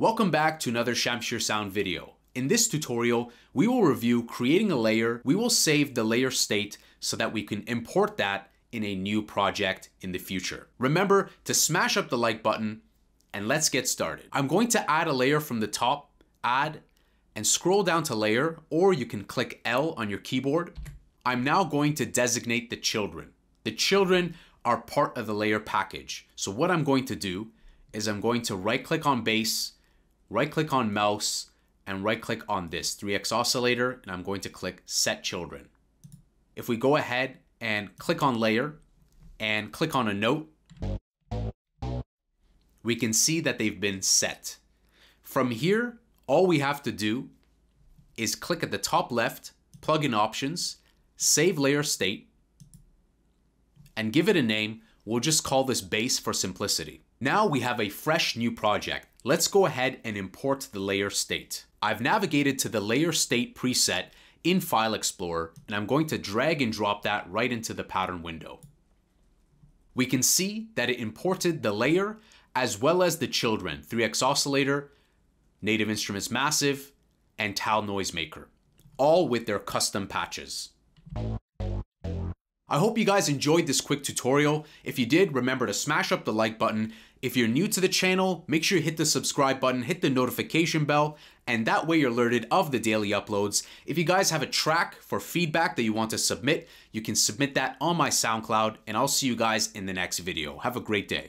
Welcome back to another Shamshir Sound video. In this tutorial, we will review creating a layer. We will save the layer state so that we can import that in a new project in the future. Remember to smash up the like button and let's get started. I'm going to add a layer from the top, add, and scroll down to layer, or you can click L on your keyboard. I'm now going to designate the children. The children are part of the layer package. So what I'm going to do is I'm going to right click on base, right click on Massive, and right click on this 3x oscillator, and I'm going to click set children. If we go ahead and click on layer and click on a note, we can see that they've been set. From here, all we have to do is click at the top left, plug in options, save layer state, and give it a name. We'll just call this bass for simplicity. Now we have a fresh new project. Let's go ahead and import the layer state. I've navigated to the layer state preset in File Explorer, and I'm going to drag and drop that right into the pattern window. We can see that it imported the layer as well as the children, 3x oscillator, Native Instruments Massive, and Tal Noisemaker, all with their custom patches. I hope you guys enjoyed this quick tutorial. If you did, remember to smash up the like button. If you're new to the channel, make sure you hit the subscribe button, hit the notification bell, and that way you're alerted of the daily uploads. If you guys have a track for feedback that you want to submit, you can submit that on my SoundCloud, and I'll see you guys in the next video. Have a great day.